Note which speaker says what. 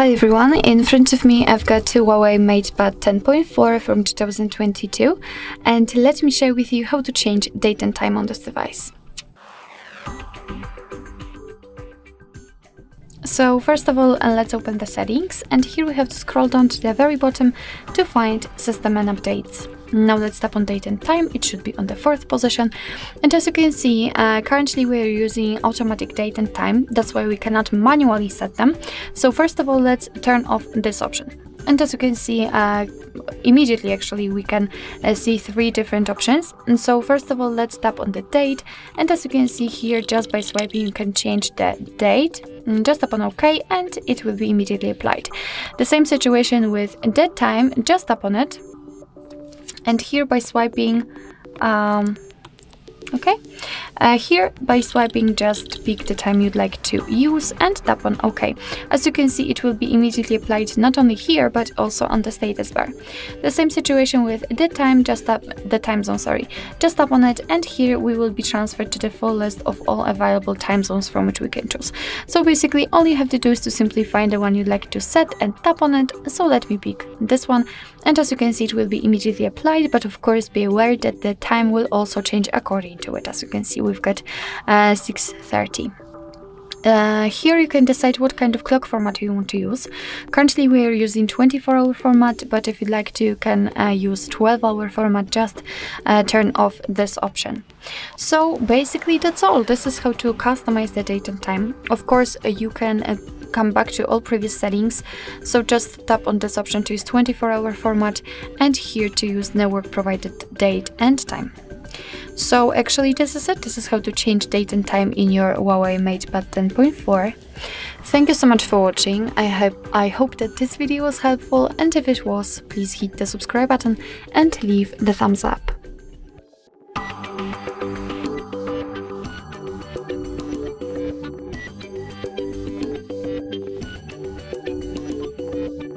Speaker 1: Hi everyone, in front of me I've got Huawei MatePad 10.4 from 2022 and let me share with you how to change date and time on this device. So first of all, uh, let's open the settings and here we have to scroll down to the very bottom to find system and updates. Now let's tap on date and time, it should be on the fourth position. And as you can see, uh, currently we are using automatic date and time, that's why we cannot manually set them. So first of all, let's turn off this option. And as you can see, uh, immediately actually we can uh, see three different options. And so first of all, let's tap on the date. And as you can see here, just by swiping, you can change the date. Mm, just tap on OK and it will be immediately applied. The same situation with dead time, just tap on it and here by swiping um, okay uh, here by swiping just pick the time you'd like to use and tap on OK. As you can see it will be immediately applied not only here but also on the status bar. The same situation with the time, just tap the time zone, sorry. Just tap on it and here we will be transferred to the full list of all available time zones from which we can choose. So basically all you have to do is to simply find the one you'd like to set and tap on it. So let me pick this one and as you can see it will be immediately applied but of course be aware that the time will also change according to it as you can see we've got uh, 6.30. Uh, here you can decide what kind of clock format you want to use. Currently we are using 24 hour format, but if you'd like to, you can uh, use 12 hour format, just uh, turn off this option. So basically that's all. This is how to customize the date and time. Of course, uh, you can uh, come back to all previous settings. So just tap on this option to use 24 hour format and here to use network provided date and time. So actually this is it, this is how to change date and time in your Huawei MatePad 10.4. Thank you so much for watching, I hope, I hope that this video was helpful and if it was, please hit the subscribe button and leave the thumbs up.